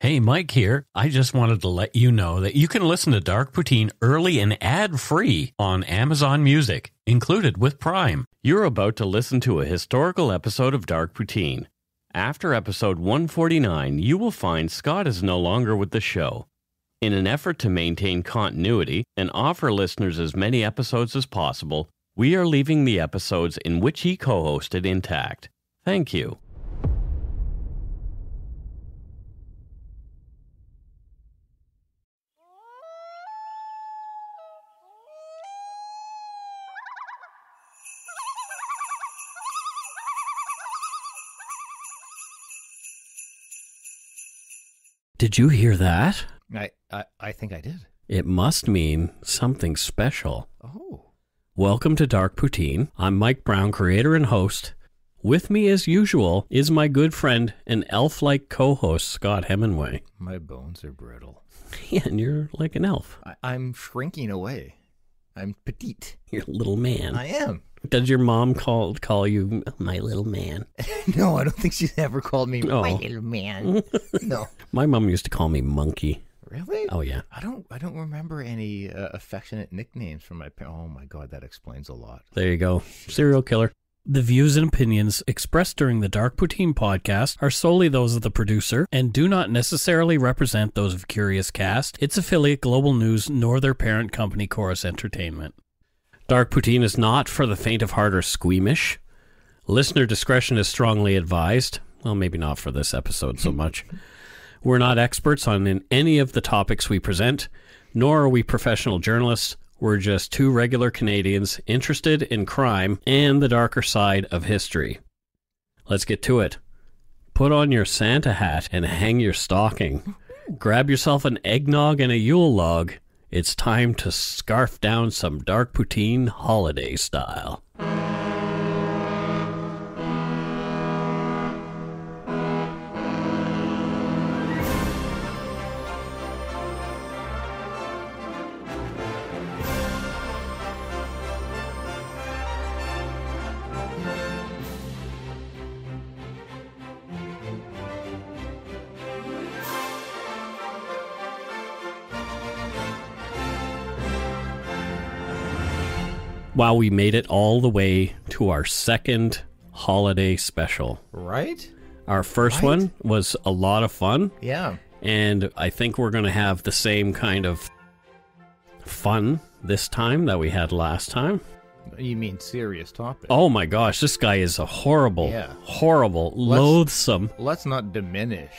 Hey, Mike here. I just wanted to let you know that you can listen to Dark Poutine early and ad free on Amazon Music, included with Prime. You're about to listen to a historical episode of Dark Poutine. After episode 149, you will find Scott is no longer with the show. In an effort to maintain continuity and offer listeners as many episodes as possible, we are leaving the episodes in which he co hosted intact. Thank you. Did you hear that? I, I, I think I did. It must mean something special. Oh. Welcome to Dark Poutine. I'm Mike Brown, creator and host. With me, as usual, is my good friend and elf like co host, Scott Hemingway. My bones are brittle. Yeah, and you're like an elf. I, I'm shrinking away. I'm petite. You're a little man. I am. Does your mom call call you my little man? no, I don't think she's ever called me Oh. my little man. no. My mom used to call me monkey. Really? Oh yeah. I don't. I don't remember any uh, affectionate nicknames from my parents. Oh my god, that explains a lot. There you go. Serial killer. The views and opinions expressed during the Dark Poutine podcast are solely those of the producer and do not necessarily represent those of Curiouscast, its affiliate Global News, nor their parent company Corus Entertainment. Dark Poutine is not for the faint of heart or squeamish. Listener discretion is strongly advised. Well, maybe not for this episode so much. We're not experts on any of the topics we present, nor are we professional journalists. We're just two regular Canadians interested in crime and the darker side of history. Let's get to it. Put on your Santa hat and hang your stocking. Grab yourself an eggnog and a Yule log. It's time to scarf down some dark poutine holiday style. Wow, we made it all the way to our second holiday special. Right? Our first Right. one was a lot of fun, Yeah. and I think we're going to have the same kind of fun this time that we had last time. You mean serious topic? Oh my gosh, this guy is a horrible, Yeah. horrible, loathsome. Let's not diminish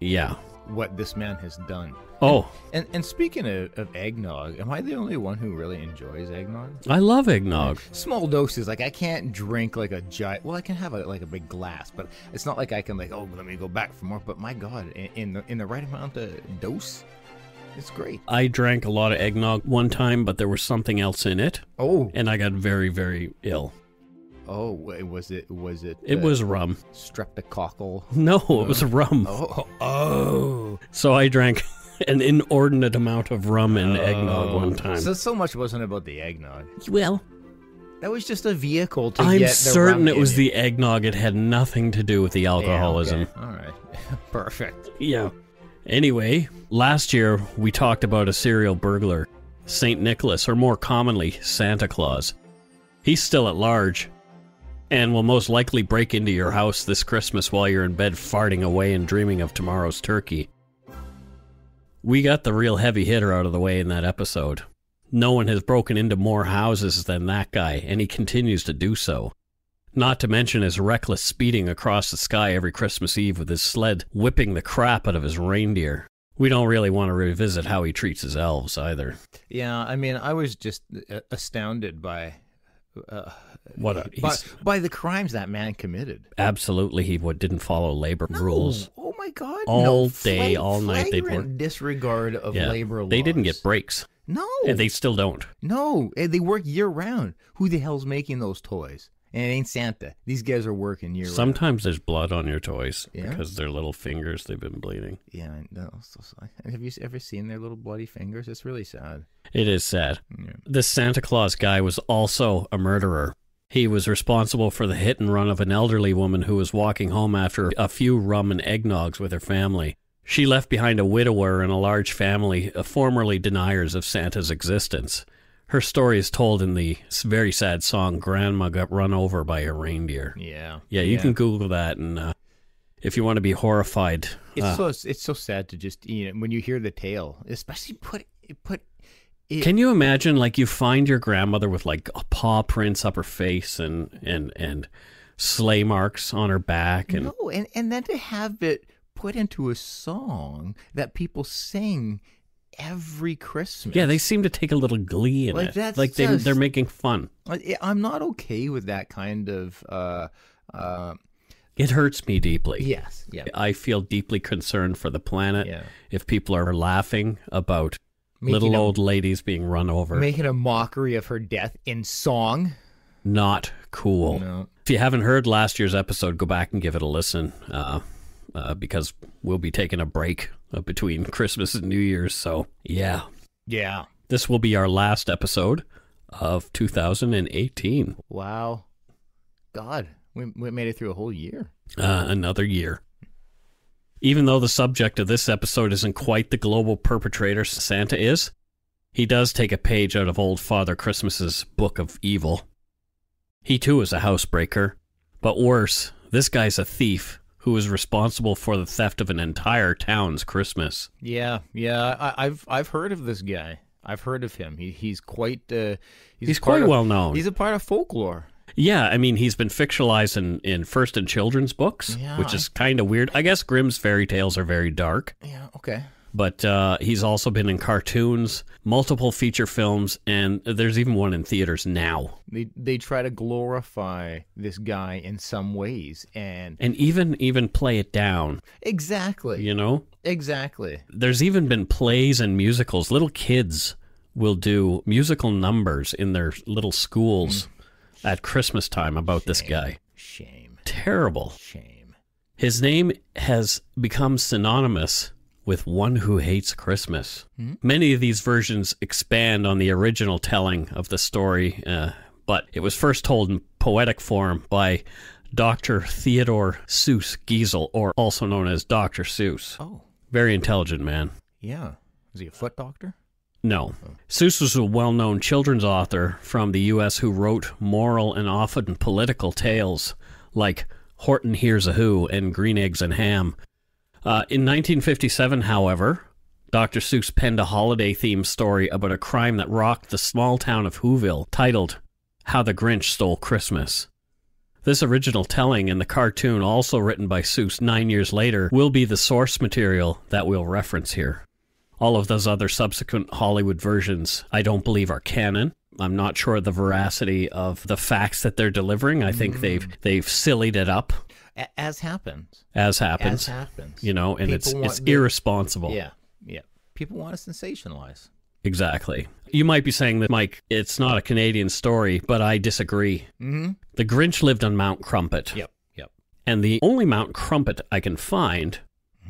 Yeah. what this man has done. Oh, And and speaking of, of eggnog, am I the only one who really enjoys eggnog? I love eggnog. Small doses, like I can't drink like a giant. Well, I can have a, like a big glass, but it's not like I can like oh let me go back for more. But my God, in, in the in the right amount of dose, it's great. I drank a lot of eggnog one time, but there was something else in it, Oh and I got very, very ill. oh, was it was it? It uh, was rum. streptococcal. No, it was rum. Oh oh. So I drank an inordinate amount of rum and eggnog one oh. time. So so much wasn't about the eggnog. well, That was just a vehicle to I'm get the certain it was in the eggnog. It had nothing to do with the Yeah, alcoholism. okay. All right, perfect. Yeah. Anyway, last year we talked about a serial burglar, St. Nicholas, or more commonly, Santa Claus. He's still at large and will most likely break into your house this Christmas while you're in bed farting away and dreaming of tomorrow's turkey. We got the real heavy hitter out of the way in that episode. No one has broken into more houses than that guy, and he continues to do so. Not to mention his reckless speeding across the sky every Christmas Eve with his sled whipping the crap out of his reindeer. We don't really want to revisit how he treats his elves either. Yeah, I mean, I was just uh, astounded by uh, What a, by, by the crimes that man committed. absolutely he what didn't follow labor rules. Oh, my God! All no, day, all night flagrant work. Disregard of Yeah, labor laws. they didn't get breaks, no, and they still don't. no. and They work year round. Who the hell's making those toys? And it ain't Santa. These guys are working year round. Sometimes there's blood on your toys Yeah? because their little fingers they've been bleeding. Yeah, I know. So, so, have you ever seen their little bloody fingers? It's really sad. It is sad. Yeah. This Santa Claus guy was also a murderer. He was responsible for the hit and run of an elderly woman who was walking home after a few rum and eggnogs with her family. She left behind a widower and a large family, uh, formerly deniers of Santa's existence. Her story is told in the very sad song "Grandma Got Run Over by a Reindeer." Yeah. Yeah, you can Google that, and uh, if you want to be horrified, It's uh, so it's so sad to just you know when you hear the tale, especially put put. It, Can you imagine like you find your grandmother with like paw prints up her face and and and sleigh marks on her back and no, and and then to have it put into a song that people sing every Christmas. yeah, they seem to take a little glee in Like, it. that's like they just- they're making fun. I'm not okay with that kind of. uh uh It hurts me deeply. Yes. Yeah. I feel deeply concerned for the planet Yeah. if people are laughing about Little a- old ladies being run over. Making a mockery of her death in song. Not cool. No. If you haven't heard last year's episode, go back and give it a listen uh, uh, because we'll be taking a break uh, between Christmas and New Year's. So, yeah, Yeah. this will be our last episode of 2018. Wow. God, we, we made it through a whole year. Uh, another year. Even though the subject of this episode isn't quite the global perpetrator Santa is, he does take a page out of old Father Christmas's Book of Evil. He too is a housebreaker, but worse, this guy's a thief who is responsible for the theft of an entire town's Christmas. Yeah, yeah. I, I've I've heard of this guy. I've heard of him. He, he's quite. Uh, he's He's quite of- well known. He's a part of folklore. Yeah, I mean, he's been fictionalized in, in first in children's books, Yeah, which is kind of weird. I guess Grimm's fairy tales are very dark. Yeah. Okay. but uh, he's also been in cartoons, multiple feature films, and there's even one in theaters now. They they try to glorify this guy in some ways, and And even even play it down, exactly, you know? exactly. There's even been plays and musicals. Little kids will do musical numbers in their little schools at Christmas time about this guy. Shame, Terrible. shame. His name has become synonymous with one who hates Christmas. Many of these versions expand on the original telling of the story, uh, but it was first told in poetic form by Dr. Theodore Seuss Geisel, or also known as Dr. Seuss. Oh, Very intelligent man. yeah. Is he a foot doctor? No. Seuss was a well known children's author from the U.S. who wrote moral and often political tales like Horton Hears a Who and Green Eggs and Ham. Uh, in 1957, however, Dr. Seuss penned a holiday themed story about a crime that rocked the small town of Whoville titled How the Grinch Stole Christmas. This original telling and the cartoon, also written by Seuss nine years later, will be the source material that we'll reference here. All of those other subsequent Hollywood versions, I don't believe are canon. I'm not sure of the veracity of the facts that they're delivering. I think they've they've sillied it up as happens. as happens, As happens. you know, and People it's it's the- irresponsible. Yeah, yeah. People want to sensationalize. Exactly. You might be saying that, Mike, it's not a Canadian story, but I disagree. Mm-hmm. The Grinch lived on Mount Crumpit. Yep. Yep. And the only Mount Crumpit I can find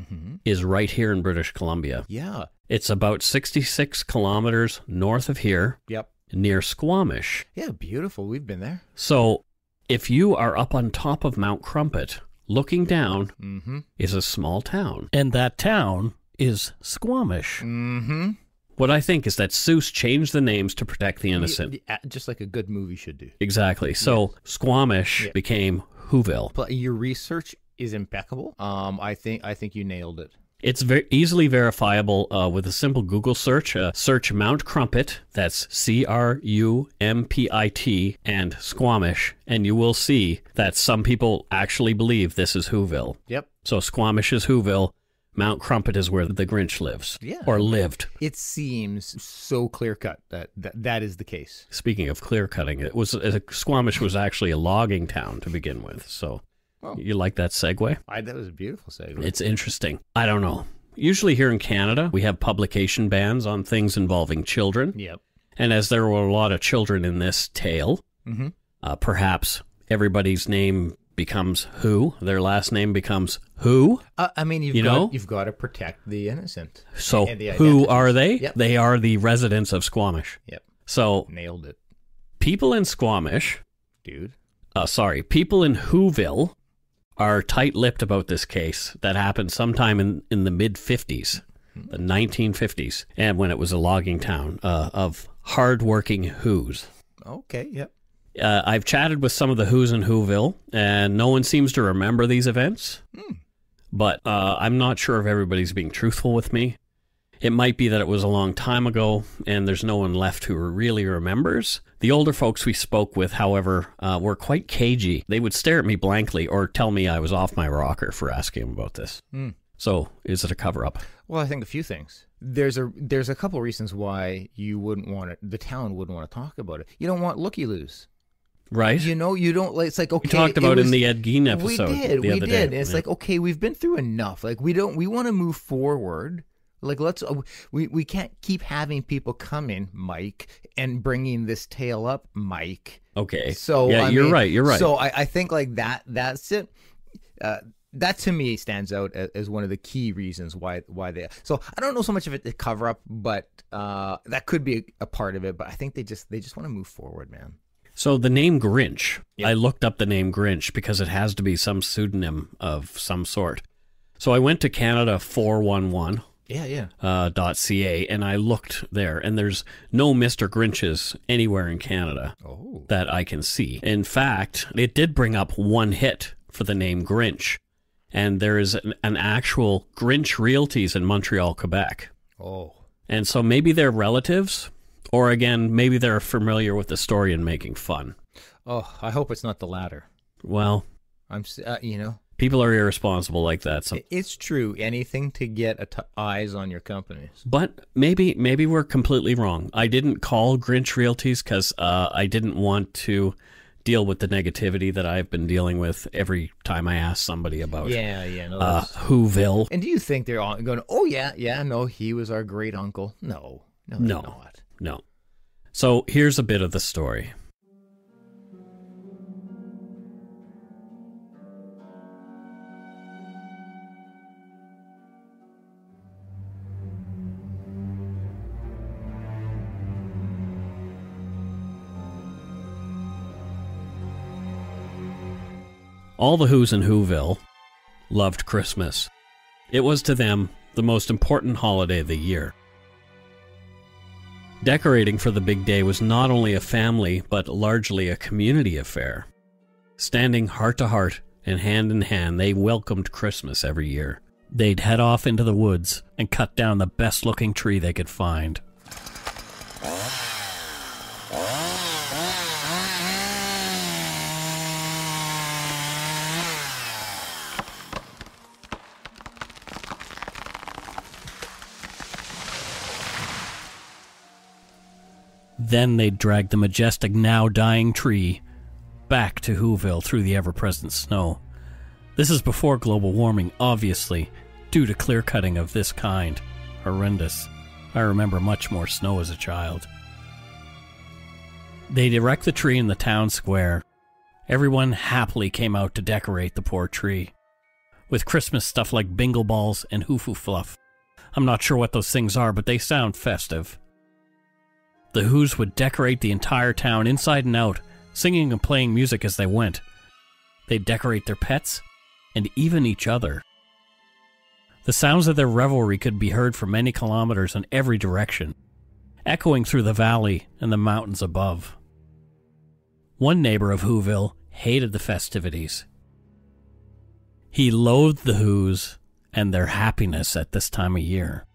Mm-hmm. is right here in British Columbia. Yeah. It's about 66 kilometers north of here, Yep. near Squamish. Yeah. Beautiful. We've been there. So if you are up on top of Mount Crumpit, looking down Mm-hmm. is a small town. And that town is Squamish. Mm-hmm. What I think is that Seuss changed the names to protect the innocent. Just like a good movie should do. Exactly. So Squamish Yeah. became Whoville. Pl- Your research is impeccable. Um, I think I think you nailed it. It's very easily verifiable uh, with a simple Google search. Uh, search Mount Crumpit, that's C R U M P I T, and Squamish, and you will see that some people actually believe this is Whoville. Yep. So Squamish is Whoville, Mount Crumpit is where the Grinch lives. Yeah. Or lived. It seems so clear cut that, that that is the case. Speaking of clear cutting, it was uh, Squamish was actually a logging town to begin with. So Oh. you like that segue? I, that was a beautiful segue. It's interesting. I don't know. Usually here in Canada, we have publication bans on things involving children. yep. And as there were a lot of children in this tale, Mm-hmm. uh, perhaps everybody's name becomes who, their last name becomes who. Uh, I mean, you've You got, know? you've got to protect the innocent. So the who are they? Yep. They are the residents of Squamish. Yep. So Nailed it, people in Squamish, dude. uh, sorry, people in Whoville are tight lipped about this case that happened sometime in, in the mid 50s, the 1950s, and when it was a logging town uh, of hardworking Who's. Okay, yep. Uh, I've chatted with some of the Who's in Whoville, and no one seems to remember these events. But uh, I'm not sure if everybody's being truthful with me. It might be that it was a long time ago, and there's no one left who really remembers. The older folks we spoke with, however, uh, were quite cagey. They would stare at me blankly or tell me I was off my rocker for asking them about this. Hmm. So, is it a cover up? Well, I think a few things. There's a there's a couple reasons why you wouldn't want it. The town wouldn't want to talk about it. You don't want looky loos. Right? You know, you don't. like It's like okay. we talked about it was- in the Ed Gein episode. We did. we did. Day. It's Yeah. like okay, we've been through enough. Like we don't. We want to move forward. Like let's. Uh, we we can't keep having people come in, Mike, and bringing this tale up, Mike. okay. So yeah, I you're mean, right. You're right. So I, I think like that. That's it. Uh, that to me stands out as, one of the key reasons why why they. So I don't know so much of it to cover up, but uh, that could be a, part of it. But I think they just they just want to move forward, man. So the name Grinch, Yeah. I looked up the name Grinch because it has to be some pseudonym of some sort. So I went to Canada 411 Yeah, yeah. uh, dot .ca and I looked there and there's no Mr. Grinches anywhere in Canada Oh, that I can see. In fact, it did bring up one hit for the name Grinch. And there is an, an actual Grinch Realties in Montreal, Quebec. oh. And so maybe they're relatives, or again, maybe they're familiar with the story and making fun. Oh, I hope it's not the latter. Well, I'm, uh, you know, people are irresponsible like that. So, it's true. Anything to get t- eyes on your companies. but maybe maybe we're completely wrong. I didn't call Grinch Realties because uh, I didn't want to deal with the negativity that I've been dealing with every time I ask somebody about Yeah, yeah. No, uh, Whoville. and do you think they're all going? Oh yeah, yeah. No, he was our great uncle. No, no, No. not. No. So here's a bit of the story. All the Who's in Whoville loved Christmas. It was to them the most important holiday of the year. Decorating for the big day was not only a family, but largely a community affair. Standing heart to heart and hand in hand, they welcomed Christmas every year. They'd head off into the woods and cut down the best looking tree they could find. Then they'd drag the majestic, now dying tree back to Whoville through the ever present snow. This is before global warming, obviously, due to clear cutting of this kind. Horrendous. I remember much more snow as a child. They'd erect the tree in the town square. Everyone happily came out to decorate the poor tree. With Christmas stuff like bingle balls and hoofoo fluff. I'm not sure what those things are, but they sound festive. The Who's would decorate the entire town inside and out, singing and playing music as they went. They'd decorate their pets and even each other. The sounds of their revelry could be heard for many kilometers in every direction, echoing through the valley and the mountains above. One neighbor of Whoville hated the festivities. He loathed the Who's and their happiness at this time of year.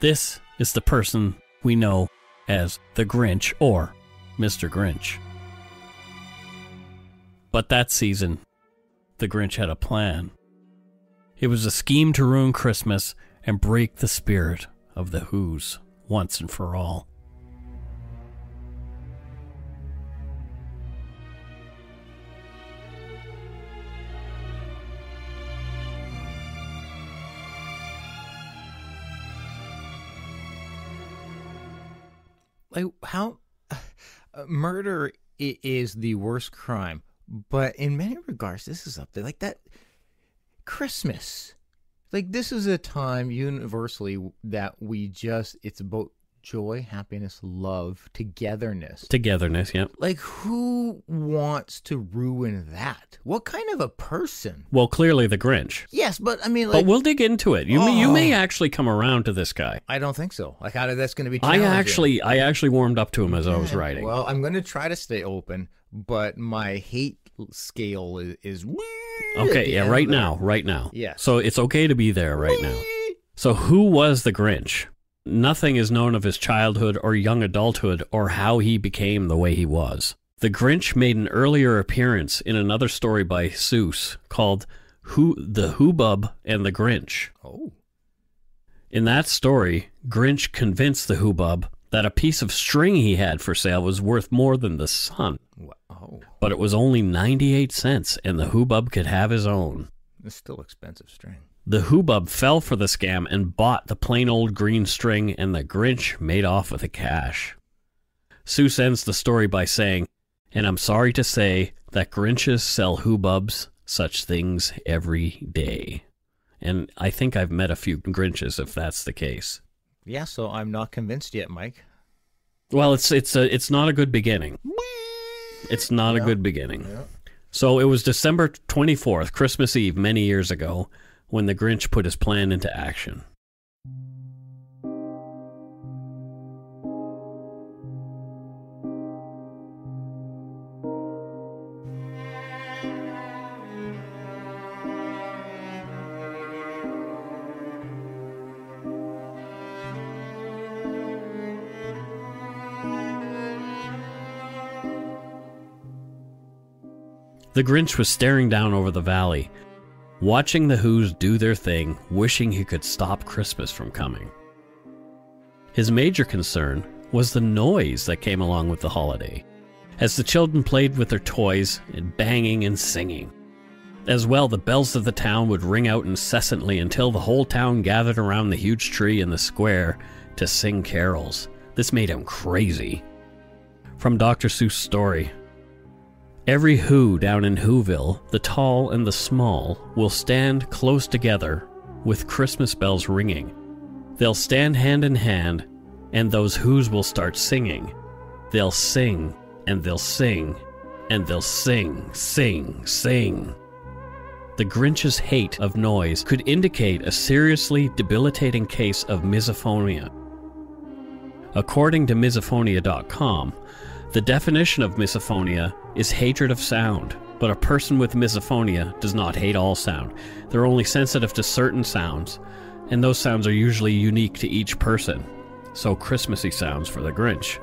This is the person we know as the Grinch or Mr. Grinch. But that season, the Grinch had a plan. It was a scheme to ruin Christmas and break the spirit of the Who's once and for all. Like how uh, murder is the worst crime, but in many regards, this is up there. Like that Christmas, like this is a time universally that we just it's about joy, happiness, love, togetherness. Togetherness, yeah. Like, who wants to ruin that? What kind of a person? Well, clearly the Grinch. Yes, but I mean, like, But we'll dig into it. You may, you may Oh. actually come around to this guy. I don't think so. Like, how that's going to be? I actually I actually warmed up to him as I was writing. Well, I'm going to try to stay open, but my hate scale is, is okay, yeah, right now, right now. Yeah. So it's okay to be there right now. So who was the Grinch? Nothing is known of his childhood or young adulthood or how he became the way he was. The Grinch made an earlier appearance in another story by Seuss called Who the Hoobub and the Grinch. Oh, In that story, Grinch convinced the Hoobub that a piece of string he had for sale was worth more than the sun, wha- oh, but it was only 98 cents and the Hoobub could have his own. it's still expensive string. The Hoobub fell for the scam and bought the plain old green string, and the Grinch made off with the cash. Seuss ends the story by saying, And I'm sorry to say that Grinches sell Hoobubs such things every day. And I think I've met a few Grinches if that's the case. Yeah, so I'm not convinced yet, Mike. Well, it's it's a, it's not a good beginning. It's not a good beginning. Yeah. So it was December 24th, Christmas Eve, many years ago, when the Grinch put his plan into action. The Grinch was staring down over the valley, watching the Who's do their thing, wishing he could stop Christmas from coming. His major concern was the noise that came along with the holiday, as the children played with their toys and banging and singing. As well, the bells of the town would ring out incessantly until the whole town gathered around the huge tree in the square to sing carols. This made him crazy. From Dr. Seuss' story, Every Who down in Whoville, the tall and the small, will stand close together with Christmas bells ringing. They'll stand hand in hand, and those Who's will start singing. They'll sing, and they'll sing, and they'll sing, sing, sing. The Grinch's hate of noise could indicate a seriously debilitating case of misophonia. According to misophonia.com, the definition of misophonia is hatred of sound, but a person with misophonia does not hate all sound. They're only sensitive to certain sounds, and those sounds are usually unique to each person. So, Christmassy sounds for the Grinch.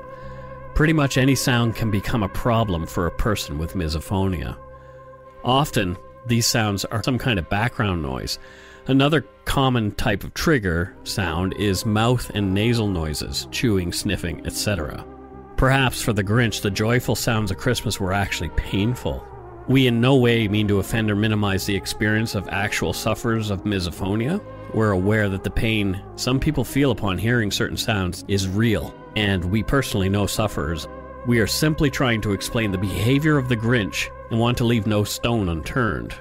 Pretty much any sound can become a problem for a person with misophonia. Often, these sounds are some kind of background noise. Another common type of trigger sound is mouth and nasal noises, chewing, sniffing, etc. Perhaps for the Grinch, the joyful sounds of Christmas were actually painful. We in no way mean to offend or minimize the experience of actual sufferers of misophonia. We're aware that the pain some people feel upon hearing certain sounds is real, and we personally know sufferers. We are simply trying to explain the behavior of the Grinch and want to leave no stone unturned.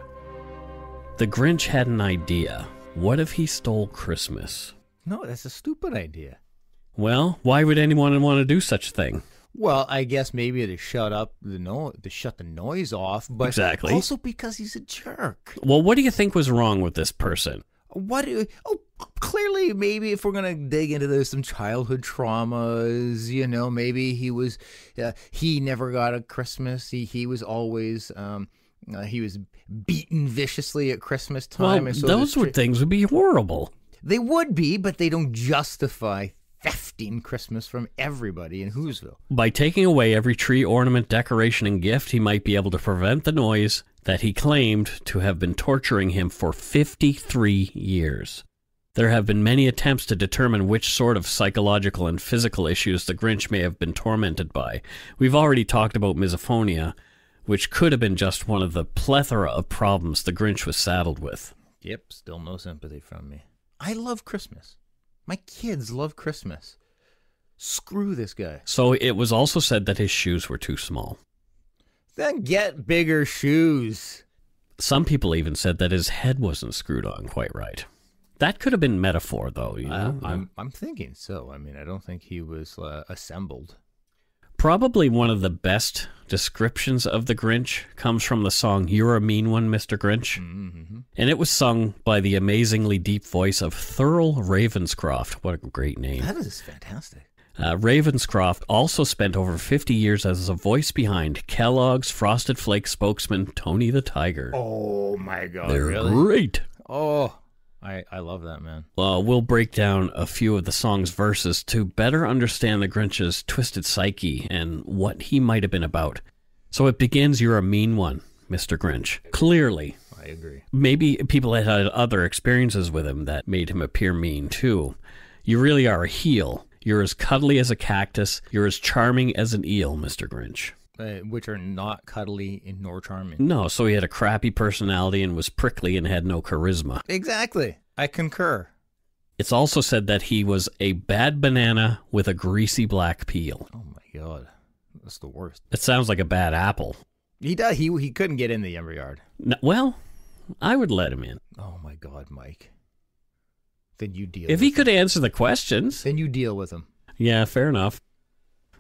The Grinch had an idea. What if he stole Christmas? No, that's a stupid idea. Well, why would anyone want to do such a thing? Well, I guess maybe to shut up the no to shut the noise off, but Exactly. also because he's a jerk. Well, what do you think was wrong with this person? What? Oh, clearly, maybe if we're gonna dig into this, some childhood traumas. You know, maybe he was, uh, he never got a Christmas. He he was always, um, uh, he was beaten viciously at Christmas time. Well, and so those tri- things would be horrible. they would be, but they don't justify thefting Christmas from everybody in Whoville. By taking away every tree, ornament, decoration, and gift, he might be able to prevent the noise that he claimed to have been torturing him for 53 years. There have been many attempts to determine which sort of psychological and physical issues the Grinch may have been tormented by. We've already talked about misophonia, which could have been just one of the plethora of problems the Grinch was saddled with. Yep, still no sympathy from me. I love Christmas. My kids love Christmas. Screw this guy. So it was also said that his shoes were too small. Then get bigger shoes. Some people even said that his head wasn't screwed on quite right. That could have been metaphor, though. You know? I'm I'm thinking so. I mean, I don't think he was uh, assembled. Probably one of the best descriptions of the Grinch comes from the song You're a Mean One, Mr. Grinch. Mm-hmm. And it was sung by the amazingly deep voice of Thurl Ravenscroft. What a great name. That is fantastic. Uh, Ravenscroft also spent over 50 years as a voice behind Kellogg's Frosted Flakes spokesman Tony the Tiger. Oh my god! They're really? great. Oh, I I love that man. Well, we'll break down a few of the song's verses to better understand the Grinch's twisted psyche and what he might have been about. So it begins You're a mean one, Mr. Grinch. Clearly, I agree. maybe people had had other experiences with him that made him appear mean too. You really are a heel. You're as cuddly as a cactus. You're as charming as an eel, Mr. Grinch. Uh, which are not cuddly nor charming. No, so he had a crappy personality and was prickly and had no charisma. Exactly. I concur. It's also said that he was a bad banana with a greasy black peel. Oh my god, that's the worst. It sounds like a bad apple. He does. He he couldn't get in the Ember Yard. N- well, I would let him in. Oh my god, Mike. Then you deal. If he him. could answer the questions. then you deal with him. Yeah, fair enough.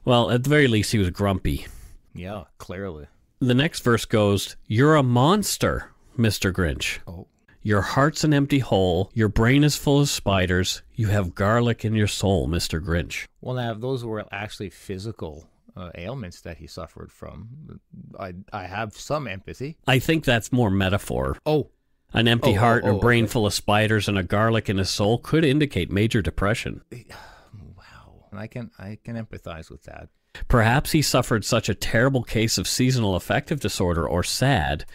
Well, at the very least, he was grumpy. Yeah, clearly. The next verse goes You're a monster, Mr. Grinch. Oh, Your heart's an empty hole. Your brain is full of spiders. You have garlic in your soul, Mr. Grinch. well, now if those were actually physical uh, ailments that he suffered from, I I have some empathy. I think that's more metaphor. Oh, An empty Oh, oh, heart and oh, a brain okay. full of spiders and a garlic in his soul could indicate major depression. wow. And I can I can empathize with that. Perhaps he suffered such a terrible case of seasonal affective disorder or SAD.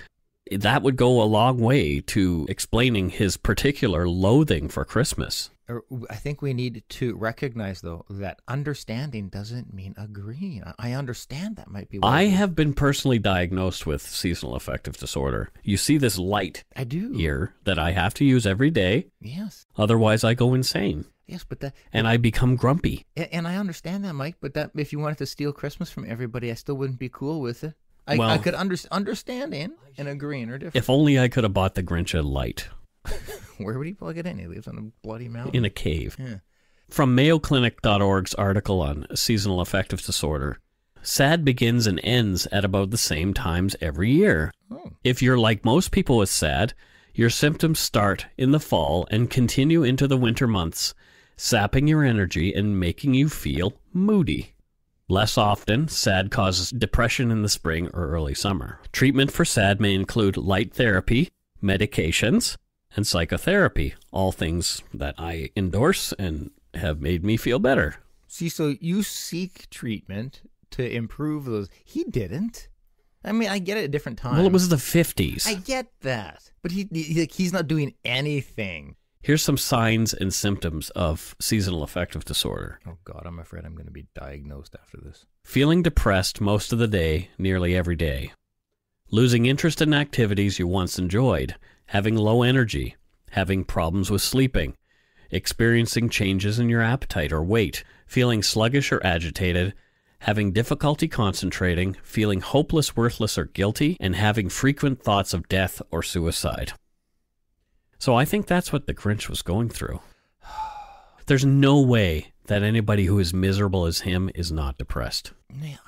That would go a long way to explaining his particular loathing for Christmas. Er, I think we need to recognize though that understanding doesn't mean agreeing. I- understand that might be. I have been personally diagnosed with seasonal affective disorder. You see this light I do. here that I have to use every day, Yes. otherwise, I go insane Yes, but that and I become grumpy. And I understand that, Mike, but that if you wanted to steal Christmas from everybody, I still wouldn't be cool with it. I, Well- I could under, understanding and agreeing or different. If only I could have bought the Grinch a light Where would he plug it in? He lives on a bloody mountain. in a cave. yeah. From MayoClinic.org's article on seasonal affective disorder, SAD begins and ends at about the same times every year. Oh, If you're like most people with SAD, your symptoms start in the fall and continue into the winter months, sapping your energy and making you feel moody. Less often, SAD causes depression in the spring or early summer. Treatment for SAD may include light therapy, medications, and psychotherapy, all things that I endorse and have made me feel better. see, so you seek treatment to improve those. He didn't. I mean, I get it at different times. Well, it was the 50s. I get that, but he, he he's not doing anything. Here's some signs and symptoms of seasonal affective disorder. Oh God, I'm afraid I'm going to be diagnosed after this. Feeling depressed most of the day, nearly every day. Losing interest in activities you once enjoyed. Having low energy. Having problems with sleeping. Experiencing changes in your appetite or weight. Feeling sluggish or agitated. Having difficulty concentrating. Feeling hopeless, worthless, or guilty. And having frequent thoughts of death or suicide. So I think that's what the Grinch was going through. There's no way that anybody who is miserable as him is not depressed.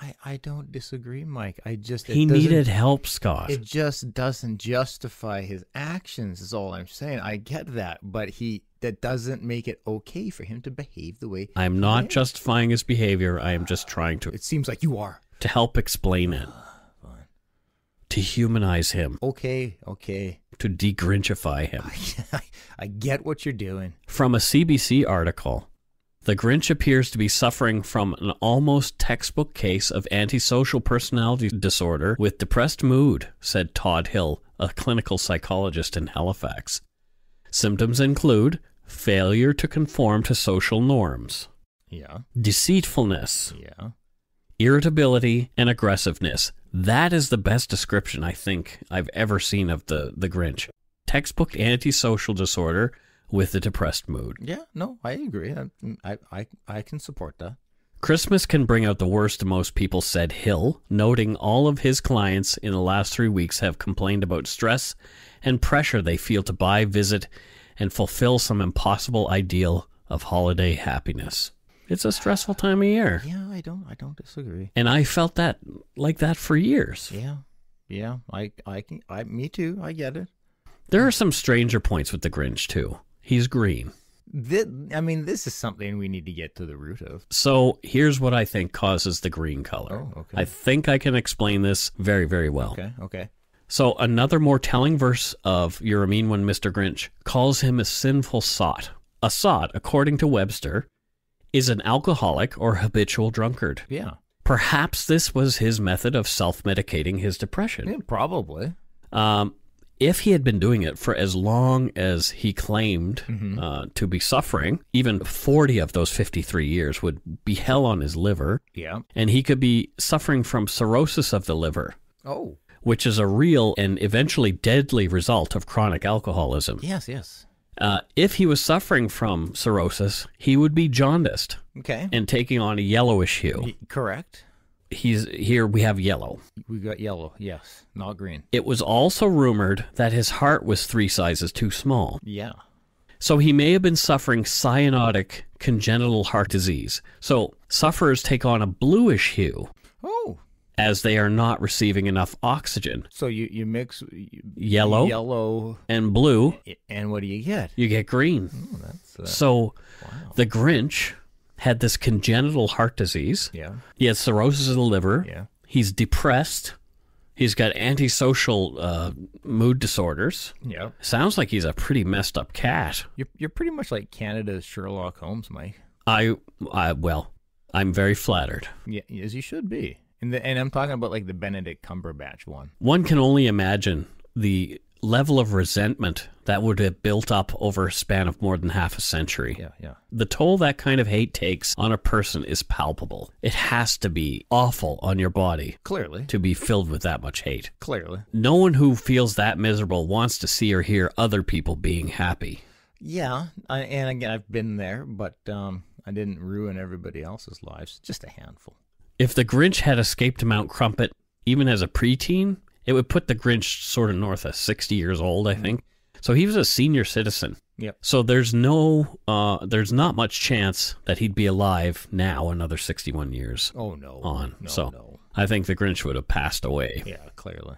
I, I don't disagree, Mike. I just it He needed help, Scott. It just doesn't justify his actions. Is all I'm saying. I get that, but he that doesn't make it okay for him to behave the way. I'm not justifying his behavior. I am just trying to It seems like you are. to help explain it, Fine. to humanize him, Okay, okay. To degrinchify him. I, get what you're doing. From a CBC article, the Grinch appears to be suffering from an almost textbook case of antisocial personality disorder with depressed mood, said Todd Hill, a clinical psychologist in Halifax. Symptoms include failure to conform to social norms, Yeah, deceitfulness, yeah. Irritability, and aggressiveness. That is the best description I think I've ever seen of the, the Grinch. Textbook antisocial disorder with a depressed mood. Yeah, no, I agree. I, I, I, I can support that. Christmas can bring out the worst in most people, said Hill, noting all of his clients in the last three weeks have complained about stress and pressure they feel to buy, visit, and fulfill some impossible ideal of holiday happiness. It's a stressful time of year. Yeah, I don't I don't disagree. And I felt that like that for years. Yeah. Yeah, I I can I me too. I get it. There are some stranger points with the Grinch too. He's green. This, I mean, this is something we need to get to the root of. So here's what I think causes the green color. Oh, okay. I think I can explain this very, very well. Okay, okay. So another more telling verse of You're a Mean One, Mr. Grinch calls him a sinful sot. A sot, according to Webster, is an alcoholic or habitual drunkard. Yeah. Perhaps this was his method of self medicating his depression. yeah probably. Um, if he had been doing it for as long as he claimed uh, to be suffering, even 40 of those 53 years would be hell on his liver, Yeah. and he could be suffering from cirrhosis of the liver, Oh. which is a real and eventually deadly result of chronic alcoholism. Yes, yes. Uh, if he was suffering from cirrhosis, he would be jaundiced Okay. and taking on a yellowish hue. Correct. He's here. We have yellow. We got yellow. Yes, not green. It was also rumored that his heart was three sizes too small. Yeah. So he may have been suffering cyanotic congenital heart disease. So sufferers take on a bluish hue. As they are not receiving enough oxygen. So you you mix Yellow yellow, and blue, and what do you get? you get green. Oh, that's uh, So wow. the Grinch had this congenital heart disease. Yeah. He has cirrhosis of the liver. Yeah. He's depressed. He's got antisocial uh, mood disorders. Yeah. Sounds like he's a pretty messed up cat. You're you're pretty much like Canada's Sherlock Holmes, Mike. I, I well, I'm very flattered. Yeah, as you should be. And the, and I'm talking about like the Benedict Cumberbatch one. One can only imagine the level of resentment that would have built up over a span of more than half a century. Yeah, yeah. The toll that kind of hate takes on a person is palpable. It has to be awful on your body Clearly. to be filled with that much hate. Clearly. No one who feels that miserable wants to see or hear other people being happy. Yeah, I, and again, I've been there, but um, I didn't ruin everybody else's lives. Just a handful. If the Grinch had escaped Mount Crumpit, even as a preteen, it would put the Grinch sort of north of 60 years old, I think. So he was a senior citizen. Yep. So there's no, uh, there's not much chance that he'd be alive now another 61 years Oh no. on. No, so no. I think the Grinch would have passed away. Yeah, clearly.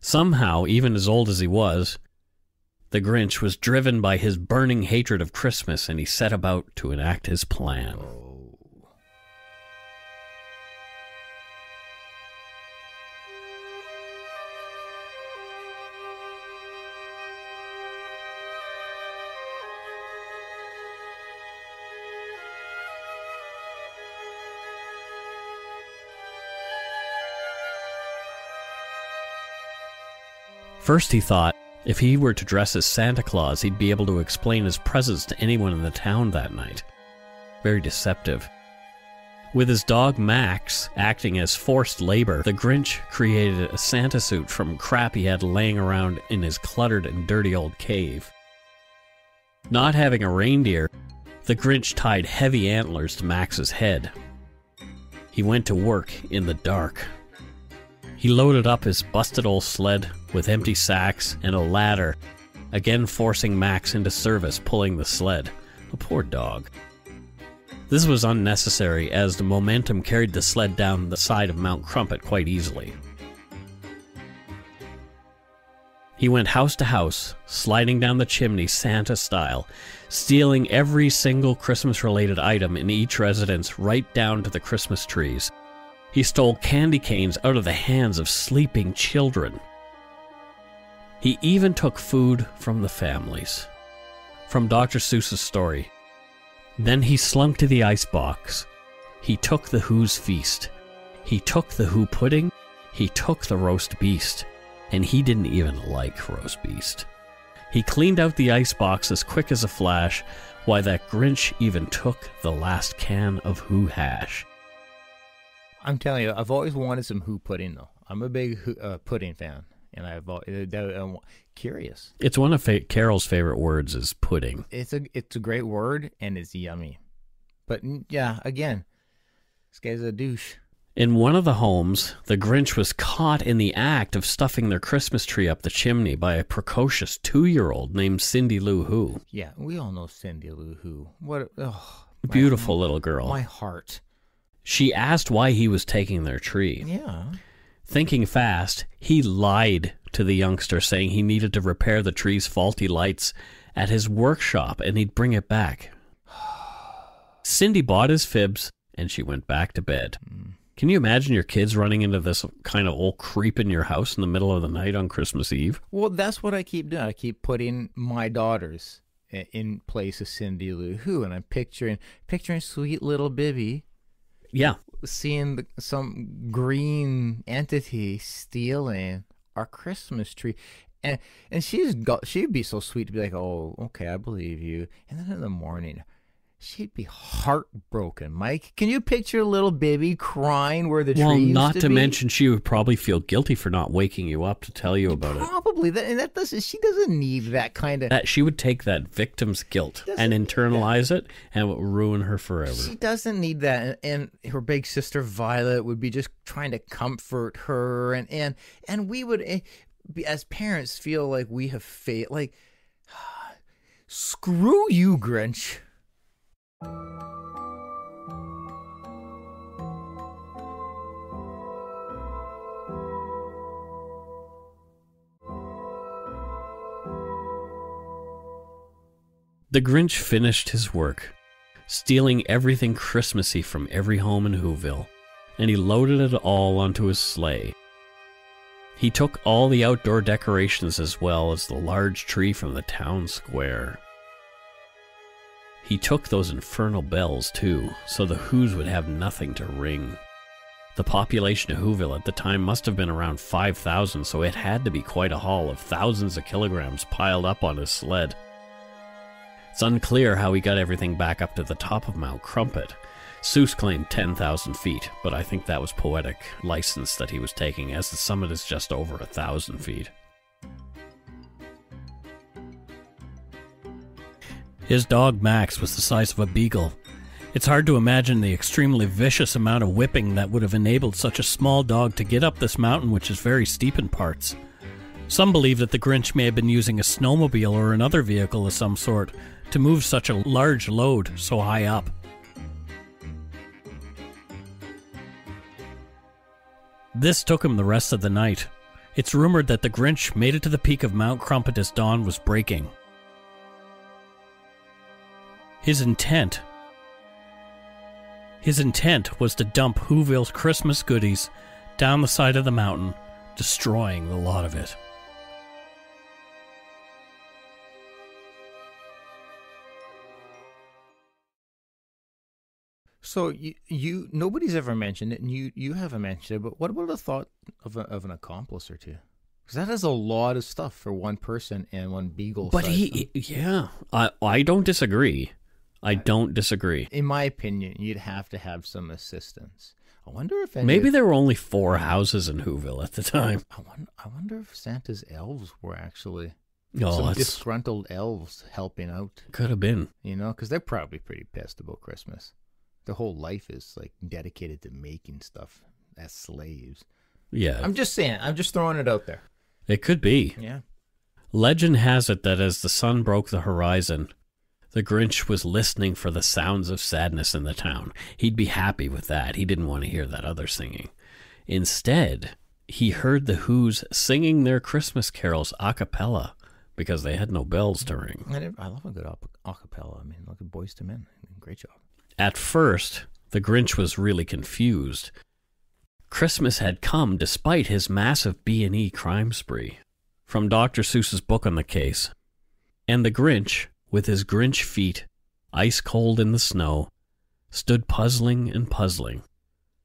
Somehow, even as old as he was, the Grinch was driven by his burning hatred of Christmas and he set about to enact his plan. Oh. First, he thought if he were to dress as Santa Claus, he'd be able to explain his presence to anyone in the town that night. Very deceptive. With his dog Max acting as forced labor, the Grinch created a Santa suit from crap he had laying around in his cluttered and dirty old cave. Not having a reindeer, the Grinch tied heavy antlers to Max's head. He went to work in the dark. He loaded up his busted old sled with empty sacks and a ladder, again forcing Max into service pulling the sled. A poor dog. This was unnecessary as the momentum carried the sled down the side of Mount Crumpit quite easily. He went house to house, sliding down the chimney Santa style, stealing every single Christmas related item in each residence right down to the Christmas trees. He stole candy canes out of the hands of sleeping children. He even took food from the families. From Dr. Seuss's story. Then he slunk to the icebox. He took the Who's feast. He took the Who pudding. He took the roast beast. And he didn't even like roast beast. He cleaned out the icebox as quick as a flash, Why, that Grinch even took the last can of Who hash. I'm telling you, I've always wanted some Who pudding though. I'm a big Who, uh, pudding fan, and I've uh, I'm curious. It's one of fa- Carol's favorite words is pudding. It's a it's a great word and it's yummy, but yeah, again, this guy's a douche. In one of the homes, the Grinch was caught in the act of stuffing their Christmas tree up the chimney by a precocious two year old named Cindy Lou Who. Yeah, we all know Cindy Lou Who. What? Oh, my- Beautiful little girl. My heart. She asked why he was taking their tree. Yeah. Thinking fast, he lied to the youngster, saying he needed to repair the tree's faulty lights at his workshop and he'd bring it back. Cindy bought his fibs and she went back to bed. Hmm. Can you imagine your kids running into this kind of old creep in your house in the middle of the night on Christmas Eve? Well, that's what I keep doing. I keep putting my daughters in place of Cindy Lou Who, and I'm picturing picturing sweet little Bibby Yeah. Seeing the, some green entity stealing our Christmas tree. And and she's got she'd be so sweet to be like, oh, okay, I believe you. And then in the morning, she'd be heartbroken. Mike, can you picture little baby crying where the Well, tree used not to, to mention she would probably feel guilty for not waking you up to tell you about it. Probably that, and that doesn't. She doesn't need that kind of. That she would take that victim's guilt and internalize it and it would ruin her forever. She doesn't need that, and, and her big sister Violet would be just trying to comfort her, and and and we would, eh, as parents, feel like we have failed. Like, screw you, Grinch. The Grinch finished his work, stealing everything Christmassy from every home in Whoville, and he loaded it all onto his sleigh. He took all the outdoor decorations as well as the large tree from the town square. He took those infernal bells too, so the Who's would have nothing to ring. The population of Whoville at the time must have been around 5,000, so it had to be quite a haul of thousands of kilograms piled up on his sled. It's unclear how he got everything back up to the top of Mount Crumpit. Seuss claimed 10,000 feet, but I think that was poetic license that he was taking, as the summit is just over a thousand feet. His dog Max was the size of a beagle. It's hard to imagine the extremely vicious amount of whipping that would have enabled such a small dog to get up this mountain, which is very steep in parts. Some believe that the Grinch may have been using a snowmobile or another vehicle of some sort to move such a large load so high up. This took him the rest of the night. It's rumored that the Grinch made it to the peak of Mount Crumpit as dawn was breaking. His intent his intent was to dump Whoville's Christmas goodies down the side of the mountain, destroying the lot of it. So you, you nobody's ever mentioned it, and you you haven't mentioned it. But what about the thought of a, of an accomplice or two? Because that is a lot of stuff for one person and one beagle. But he, yeah, I I don't disagree. I don't disagree. in my opinion, you'd have to have some assistance. I wonder if any Maybe of- there were only four houses in Whoville at the time. I wonder, I wonder if Santa's elves were actually Oh, some that's disgruntled elves helping out. could have been. You know, because they're probably pretty pissed about Christmas. Their whole life is like dedicated to making stuff as slaves. Yeah, I'm just saying. I'm just throwing it out there. it could be. Yeah. Legend has it that as the sun broke the horizon, the Grinch was listening for the sounds of sadness in the town. He'd be happy with that. He didn't want to hear that other singing. Instead, he heard the Who's singing their Christmas carols a cappella because they had no bells to ring. I, love a good op- acapella. I mean, look at Boyz II Men. Great job. At first, the Grinch was really confused. Christmas had come despite his massive B&E crime spree. From Dr. Seuss's book on the case. And the Grinch, with his Grinch feet, ice cold in the snow, stood puzzling and puzzling.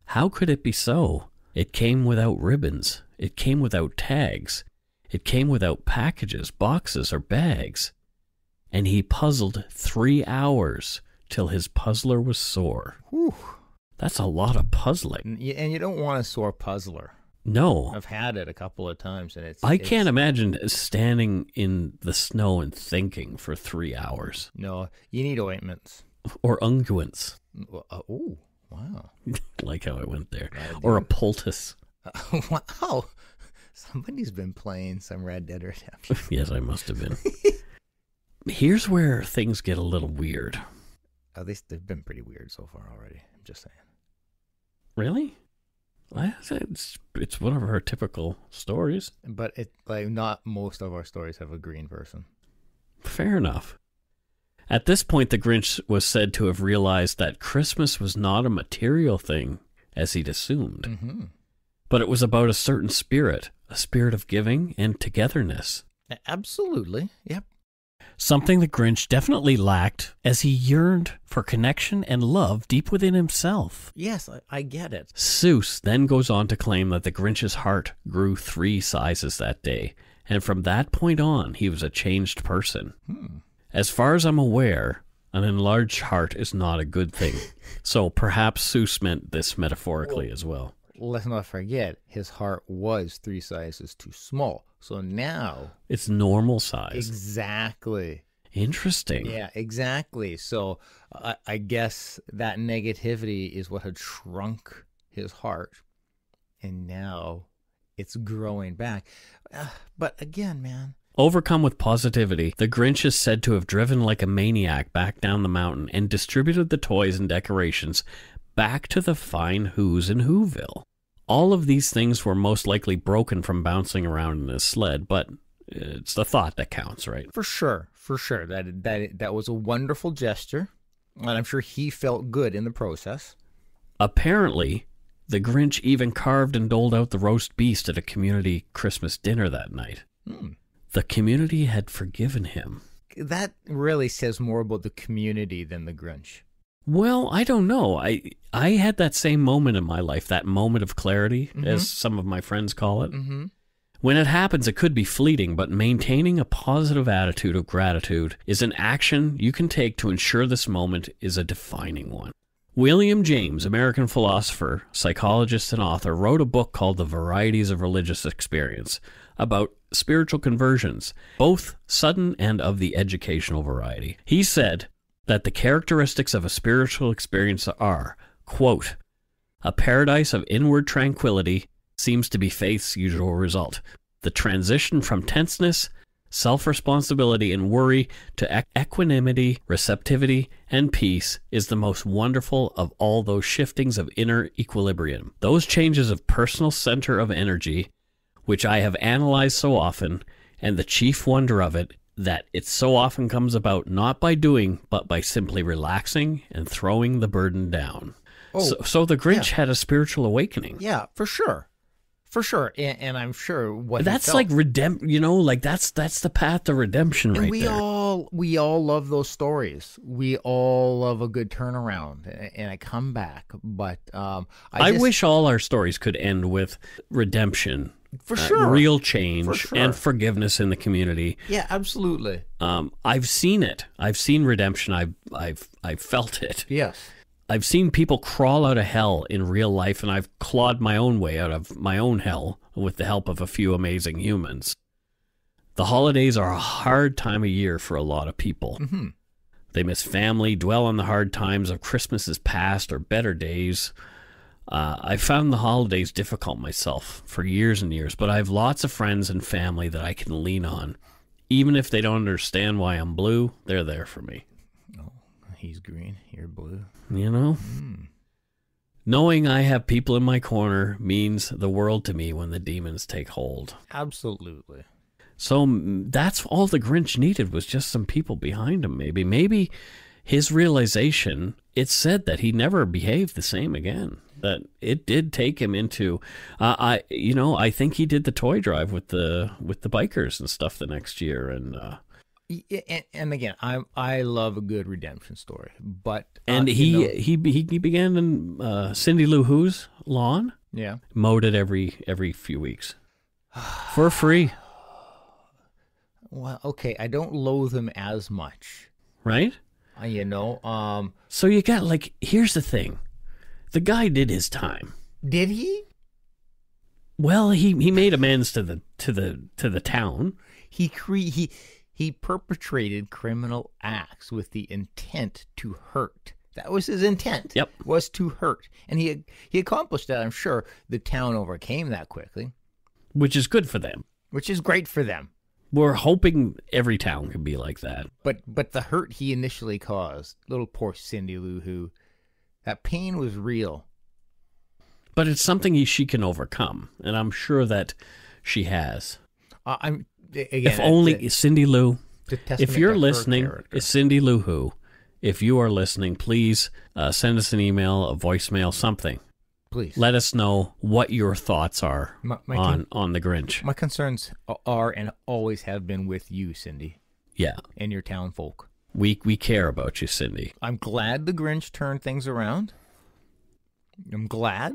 How could it be so? It came without ribbons. It came without tags. It came without packages, boxes, or bags. And he puzzled three hours till his puzzler was sore. Whew. That's a lot of puzzling. And you, and you don't want a sore puzzler. No, I've had it a couple of times, and it's. I it's- can't imagine standing in the snow and thinking for three hours. No, you need ointments. Or unguents. Uh, oh, Wow. like how I went there. Red Or a poultice. wow. Somebody's been playing some Red Dead Redemption. yes, I must have been. Here's where things get a little weird. At least they've been pretty weird so far already. I'm just saying. Really? It's, it's one of her typical stories. But it like not most of our stories have a green person. Fair enough. At this point, the Grinch was said to have realized that Christmas was not a material thing, as he'd assumed, Mm-hmm. but it was about a certain spirit, a spirit of giving and togetherness. Absolutely. Yep. Something the Grinch definitely lacked as he yearned for connection and love deep within himself. Yes, I, I get it. Seuss then goes on to claim that the Grinch's heart grew three sizes that day, and from that point on, he was a changed person. Hmm. As far as I'm aware, an enlarged heart is not a good thing. so perhaps Seuss meant this metaphorically as well. Let's not forget, his heart was three sizes too small. So now, It's normal size. exactly. Interesting. Yeah, exactly. So I, I guess that negativity is what had shrunk his heart, and now it's growing back. Uh, but again, man, Overcome with positivity, the Grinch is said to have driven like a maniac back down the mountain and distributed the toys and decorations back to the fine Who's in Whoville. All of these things were most likely broken from bouncing around in his sled, but it's the thought that counts, right? for sure, for sure, that that that was a wonderful gesture, and I'm sure he felt good in the process. Apparently, the Grinch even carved and doled out the roast beast at a community Christmas dinner that night. Hmm. The community had forgiven him. That really says more about the community than the Grinch. Well, I don't know. I I had that same moment in my life, that moment of clarity, as some of my friends call it. Mm-hmm. When it happens, it could be fleeting, but maintaining a positive attitude of gratitude is an action you can take to ensure this moment is a defining one. William James, American philosopher, psychologist, and author, wrote a book called The Varieties of Religious Experience about spiritual conversions, both sudden and of the educational variety. He said that the characteristics of a spiritual experience are, quote, a paradise of inward tranquility seems to be faith's usual result. The transition from tenseness, self responsibility, and worry to equanimity, receptivity, and peace is the most wonderful of all those shiftings of inner equilibrium. Those changes of personal center of energy, which I have analyzed so often, and the chief wonder of it that it so often comes about not by doing, but by simply relaxing and throwing the burden down. Oh, so, so the Grinch had a spiritual awakening. Yeah, for sure, for sure, and, and I'm sure what That's like redemp. You know, like that's that's the path to redemption And right we there. all we all love those stories. We all love a good turnaround and a comeback. But um, I, I, just- wish all our stories could end with redemption, for uh, sure, real change, For sure. and forgiveness in the community. yeah, absolutely, Um, I've seen it. I've seen redemption. I've I've I've felt it. yes, I've seen people crawl out of hell in real life, and I've clawed my own way out of my own hell with the help of a few amazing humans. The holidays are a hard time of year for a lot of people. hmm They miss family, dwell on the hard times of Christmases past or better days. Uh, I found the holidays difficult myself for years and years, but I have lots of friends and family that I can lean on. Even if they don't understand why I'm blue, they're there for me. Oh, he's green, you're blue. You know? Knowing I have people in my corner means the world to me when the demons take hold. Absolutely. So mm, that's all the Grinch needed was just some people behind him, maybe. Maybe his realization, it said that he never behaved the same again. That it did take him into, uh, I, you know, I think he did the toy drive with the with the bikers and stuff the next year, and uh, And, and again, I I love a good redemption story, but uh, and you he, know- he he he began in uh, Cindy Lou Who's lawn, yeah, mowed it every every few weeks. For free, well, okay, I don't loathe him as much, right? uh, you know. Um, So you got like, here's the thing, the guy did his time. did he? Well, he, he made amends to the to the to the town. He cre- he he perpetrated criminal acts with the intent to hurt That was his intent. Yep. Was to hurt, and he he accomplished that. I'm sure the town overcame that quickly, which is good for them. which is great for them. We're hoping every town can be like that. But but the hurt he initially caused, little poor Cindy Lou, who that pain was real. But it's something he, she can overcome, and I'm sure that she has. Uh, I'm again. if only Cindy Lou, a- it's a if you're listening, it's Cindy Lou Who. If you are listening, please uh, send us an email, a voicemail, something. please Let us know what your thoughts are My- my on con- on the Grinch. My concerns are and always have been with you, Cindy, Yeah, and your town folk. We we care about you, Cindy. I'm glad the Grinch turned things around. I'm glad.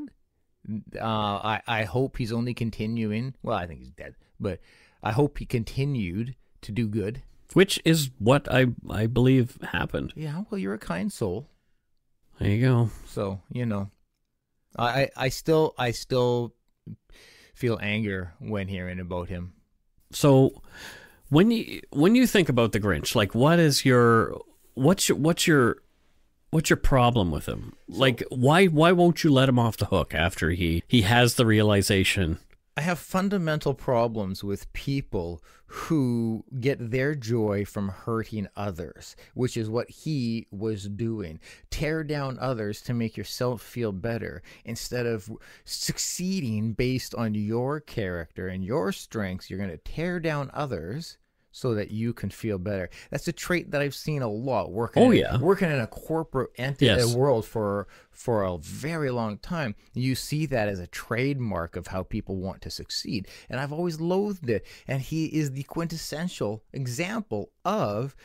Uh, I I hope he's only continuing. Well, I think he's dead, but I hope he continued to do good. Which is what I I believe happened. Yeah, well, you're a kind soul, There you go. so you know. I I, I still I still feel anger when hearing about him. So when you when you think about the Grinch, like what is your what's your what's your what's your problem with him? Like why why won't you let him off the hook after he he has the realization? I have fundamental problems with people who get their joy from hurting others, which is what he was doing. Tear down others to make yourself feel better instead of succeeding based on your character and your strengths. You're going to tear down others so that you can feel better. That's a trait that I've seen a lot working. Oh, in- yeah. working in a corporate entity Yes. world for for a very long time. You see that as a trademark of how people want to succeed, and I've always loathed it. And he is the quintessential example of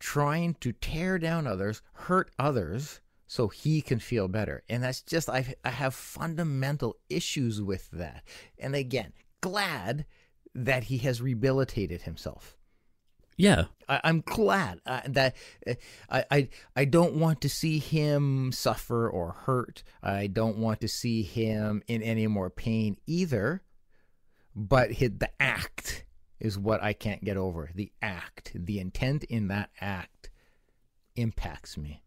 trying to tear down others, hurt others. So he can feel better, and that's just I I have fundamental issues with that. And again, glad that he has rehabilitated himself. Yeah. I, I'm glad uh, that uh, I, I I don't want to see him suffer or hurt. I don't want to see him in any more pain either. But hit the act is what I can't get over. The act, the intent in that act, impacts me.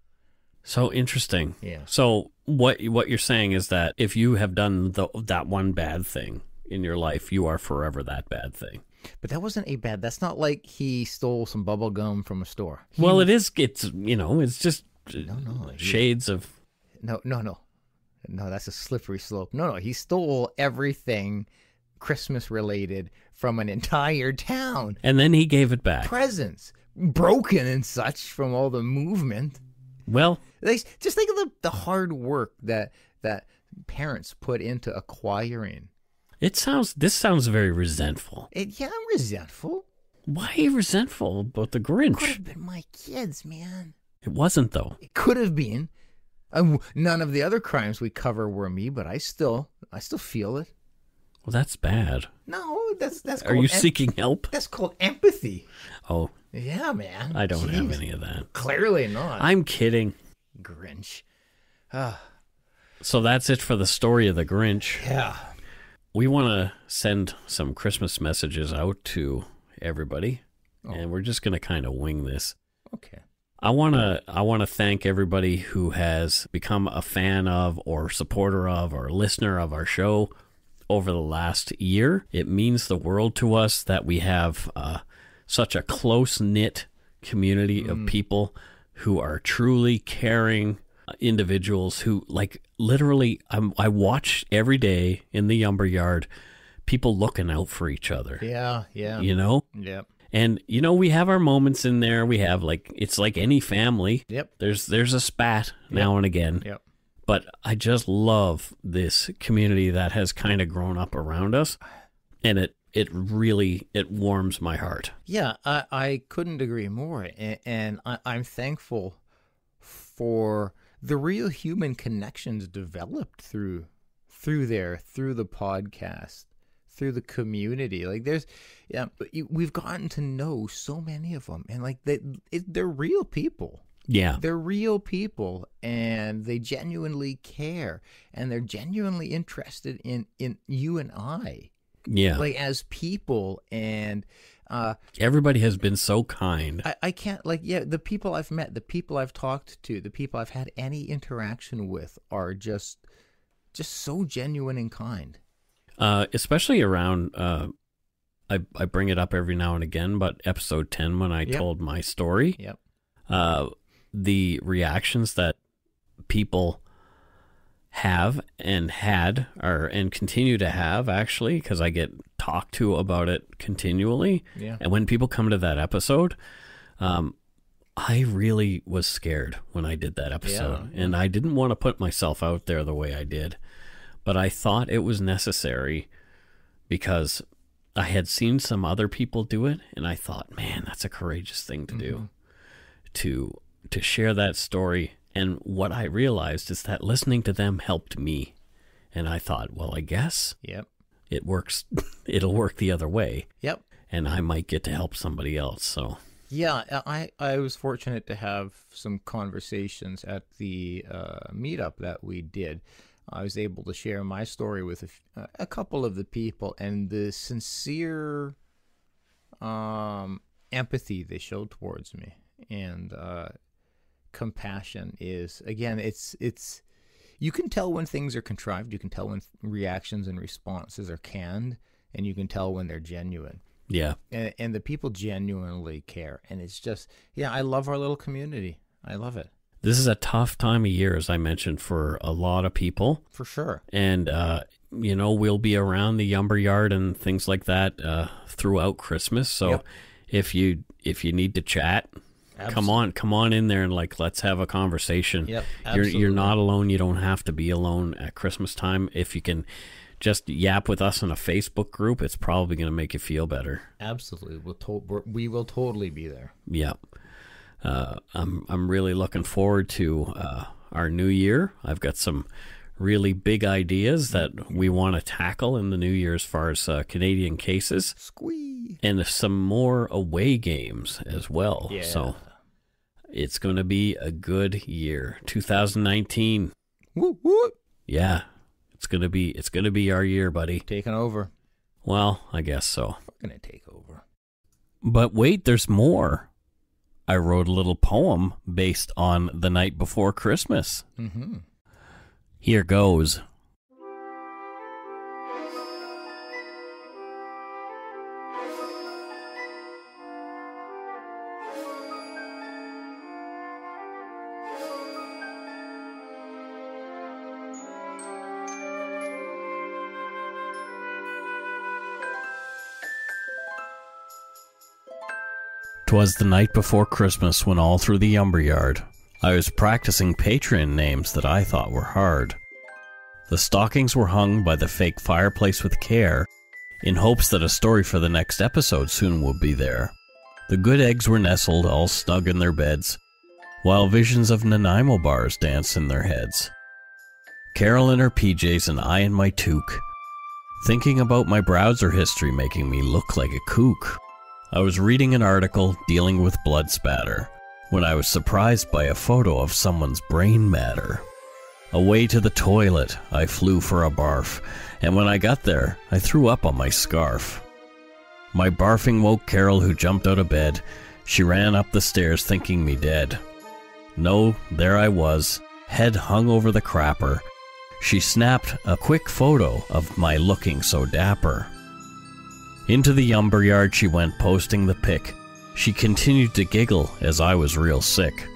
So interesting. Yeah. So what what you're saying is that if you have done the, that one bad thing in your life, you are forever that bad thing. But that wasn't a bad. That's not like he stole some bubble gum from a store. He- Well, it is. It's you know, it's just no, no, uh, he- shades of. No, no, no. No, that's a slippery slope. No, no, he stole everything Christmas related from an entire town. And then he gave it back. Presents broken and such from all the movement. Well, just think of the, the hard work that that parents put into acquiring. It sounds. This sounds very resentful. It, yeah, I'm resentful. Why are you resentful about the Grinch? Could have been my kids, man. It wasn't though. It could have been. None of the other crimes we cover were me, but I still, I still feel it. Well, that's bad. No, that's that's. Are you em- seeking help? That's called empathy. Oh, Yeah, man. I don't have any of that. Clearly not. I'm kidding. Grinch. Ah, So that's it for the story of the Grinch. yeah. We want to send some Christmas messages out to everybody, Oh. and we're just going to kind of wing this. Okay. I want to I want to thank everybody who has become a fan of or supporter of or listener of our show over the last year. It means the world to us that we have uh, such a close knit community of people who are truly caring uh, individuals who like literally I'm, I watch every day in the lumber yard people looking out for each other. Yeah, yeah. You know? Yep. And you know, we have our moments in there. We have like it's like any family. Yep. There's there's a spat now and again. Yep. But I just love this community that has kind of grown up around us. And it it really it warms my heart. Yeah, I, I couldn't agree more. And, and I, I'm thankful for the real human connections developed through through there, through the podcast, through the community. Like there's, yeah, we've gotten to know so many of them, and like they, it, they're real people. Yeah. They're real people, and they genuinely care, and they're genuinely interested in in you and I Yeah. like as people and Uh, Everybody has been so kind. I, I can't like yeah the people I've met, the people I've talked to, the people I've had any interaction with are just just so genuine and kind. Uh, especially around, uh, I, I bring it up every now and again, but episode 10, when I Yep. told my story, Yep. uh, the reactions that people have and had or and continue to have actually because I get talked to about it continually Yeah. and when people come to that episode um I really was scared when I did that episode Yeah. and I didn't want to put myself out there the way I did but I thought it was necessary because I had seen some other people do it and I thought man that's a courageous thing to do to to share that story and what I realized is that listening to them helped me and I thought well I guess Yep. it works it'll work the other way Yep. and I might get to help somebody else so Yeah, I I was fortunate to have some conversations at the uh, meetup that we did. I was able to share my story with a couple of the people, and the sincere um, empathy they showed towards me and uh, compassion is again, it's it's you can tell when things are contrived. You can tell when reactions and responses are canned, and you can tell when they're genuine. Yeah. And, and the people genuinely care and it's just yeah i love our little community. I love it. This is a tough time of year as I mentioned for a lot of people. For sure. And uh you know we'll be around the lumber yard and things like that uh throughout Christmas. So Yep. if you if you need to chat come on come on in there and like let's have a conversation. Yep, you're you're not alone. You don't have to be alone at christmas time. If you can just yap with us in a facebook group it's probably going to make you feel better. Absolutely. We'll to- we're- we will totally be there. Yeah uh, i'm i'm really looking forward to uh, our new year. I've got some really big ideas that we want to tackle in the new year as far as uh, canadian cases. Squee. And some more away games as well. Yeah. so it's going to be a good year. 2019 woo, woo. yeah. It's going to be it's going to be our year buddy. Taking over. Well i guess so. We're gonna take over. But wait there's more. I wrote a little poem based on the night before christmas. Mm-hmm. Here goes Twas the night before Christmas when all through the lumber yard I was practicing patron names that I thought were hard. The stockings were hung by the fake fireplace with care, in hopes that a story for the next episode soon would be there. The good eggs were nestled all snug in their beds, while visions of Nanaimo bars danced in their heads. Carol in her PJs and I in my toque, thinking about my browser history making me look like a kook. I was reading an article dealing with blood spatter when I was surprised by a photo of someone's brain matter. Away to the toilet, I flew for a barf, and when I got there, I threw up on my scarf. My barfing woke Carol, who jumped out of bed. She ran up the stairs, thinking me dead. No, there I was, head hung over the crapper. She snapped a quick photo of my looking so dapper. Into the lumber yard she went, posting the pic. She continued to giggle as I was real sick.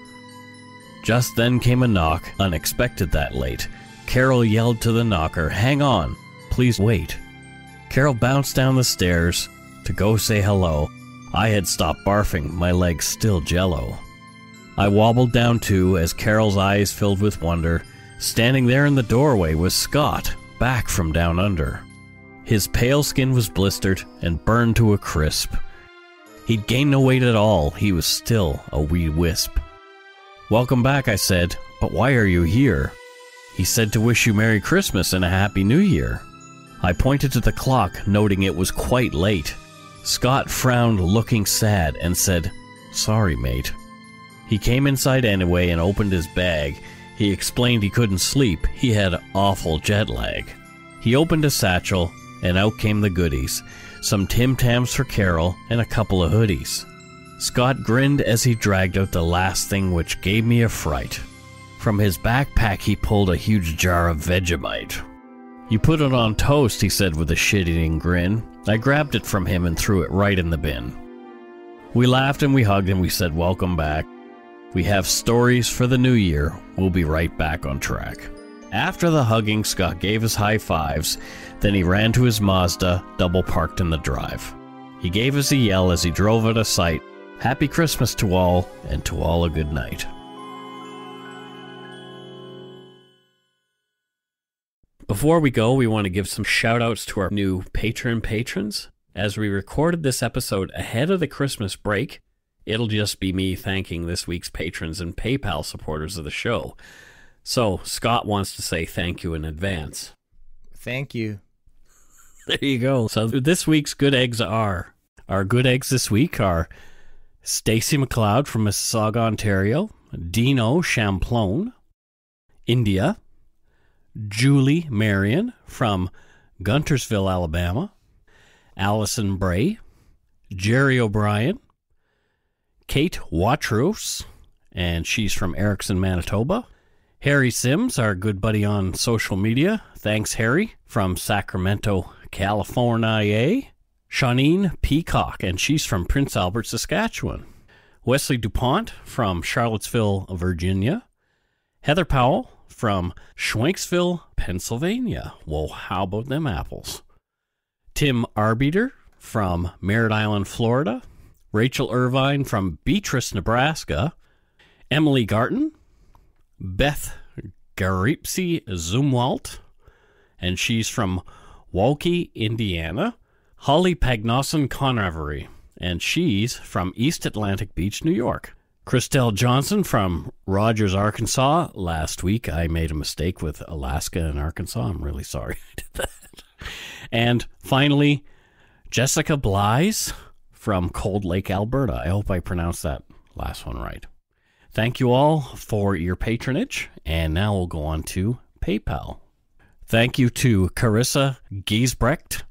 Just then came a knock, unexpected that late. Carol yelled to the knocker, Hang on, please wait. Carol bounced down the stairs to go say hello. I had stopped barfing, my legs still jello. I wobbled down too as Carol's eyes filled with wonder. Standing there in the doorway was Scott, back from down under. His pale skin was blistered and burned to a crisp. He'd gained no weight at all, he was still a wee wisp. Welcome back, I said, but why are you here? He said to wish you Merry Christmas and a Happy New Year. I pointed to the clock, noting it was quite late. Scott frowned, looking sad, and said, Sorry, mate. He came inside anyway and opened his bag. He explained he couldn't sleep, he had awful jet lag. He opened a satchel, and out came the goodies some Tim Tams for Carol, and a couple of hoodies. Scott grinned as he dragged out the last thing, which gave me a fright. From his backpack, he pulled a huge jar of Vegemite. You put it on toast, he said with a shit eating grin. I grabbed it from him and threw it right in the bin. We laughed and we hugged and we said, Welcome back. We have stories for the new year. We'll be right back on track. After the hugging, Scott gave his high fives. Then he ran to his Mazda, double parked in the drive. He gave us a yell as he drove out of sight. Happy Christmas to all, and to all a good night. Before we go, we want to give some shout outs to our new patron patrons. As we recorded this episode ahead of the Christmas break, it'll just be me thanking this week's patrons and PayPal supporters of the show. So, Scott wants to say thank you in advance. Thank you. There you go. So, this week's good eggs are our good eggs this week are Stacy McLeod from Mississauga, Ontario, Dino Champlon, India, Julie Marion from Guntersville, Alabama, Allison Bray, Jerry O'Brien, Kate Watros, and she's from Erickson, Manitoba. Harry Sims, our good buddy on social media. Thanks, Harry, from Sacramento, California. Shawneen Peacock, and she's from Prince Albert, Saskatchewan. Wesley DuPont from Charlottesville, Virginia. Heather Powell from Schwenksville, Pennsylvania. Well, how about them apples? Tim Arbiter from Merritt Island, Florida. Rachel Irvine from Beatrice, Nebraska. Emily Garton. Beth Garipsy Zumwalt. And she's from Walkie, Indiana. Holly Pagnoson Conravery. And she's from East Atlantic Beach, New York. Christelle Johnson from Rogers, Arkansas. Last week I made a mistake with Alaska and Arkansas. I'm really sorry I did that. And finally, Jessica Blyes from Cold Lake, Alberta. I hope I pronounced that last one right. Thank you all for your patronage. And now we'll go on to PayPal. Thank you to Carissa Giesbrecht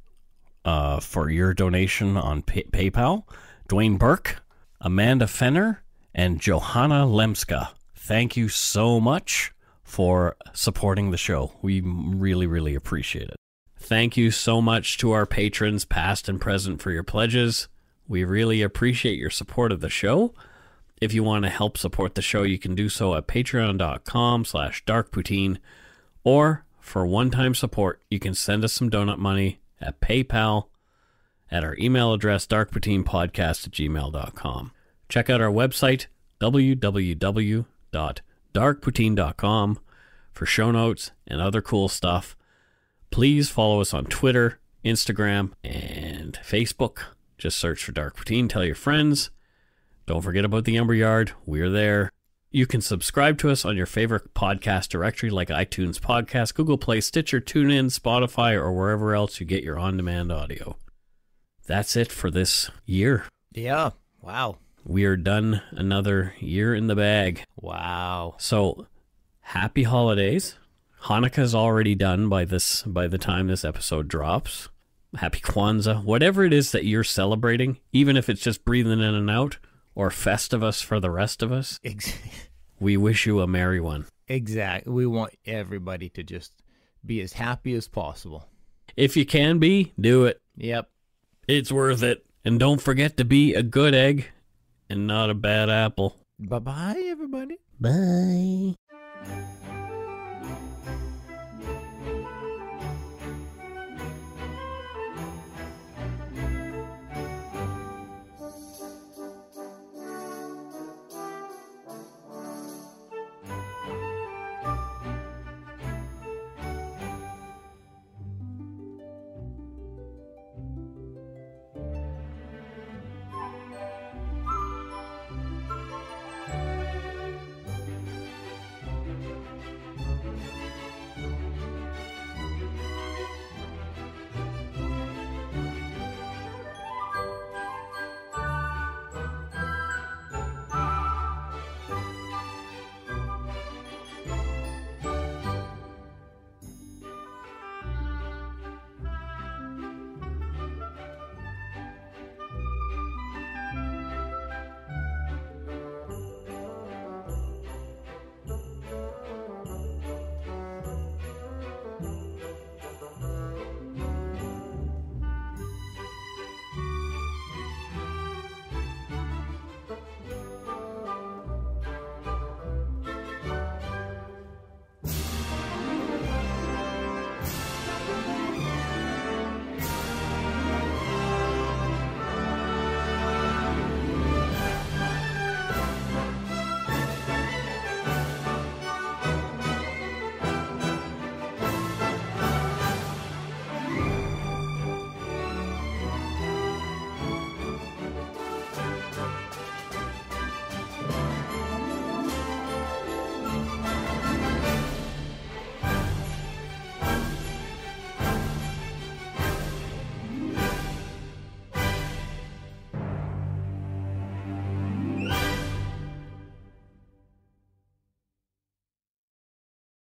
uh, for your donation on pay- PayPal. Dwayne Burke, Amanda Fenner, and Johanna Lemska. Thank you so much for supporting the show. We really, really appreciate it. Thank you so much to our patrons, past and present, for your pledges. We really appreciate your support of the show. If you want to help support the show, you can do so at patreon.com slash darkpoutine. Or for one-time support, you can send us some donut money at PayPal at our email address, darkpoutinepodcast at gmail.com. Check out our website, www.darkpoutine.com, for show notes and other cool stuff. Please follow us on Twitter, Instagram, and Facebook. Just search for Dark Poutine. Tell your friends. Don't forget about the Lumber Yard. We're there. You can subscribe to us on your favorite podcast directory like iTunes Podcast, Google Play, Stitcher, TuneIn, Spotify, or wherever else you get your on demand audio. That's it for this year. Yeah. Wow. We are done another year in the bag. Wow. So, happy holidays. Hanukkah's already done by this by the time this episode drops. Happy Kwanzaa, whatever it is that you're celebrating, even if it's just breathing in and out or Festivus for the rest of us, Ex- we wish you a merry one. exactly. We want everybody to just be as happy as possible. If you can be, do it. Yep. It's worth it. And don't forget to be a good egg and not a bad apple. Bye bye, everybody. Bye.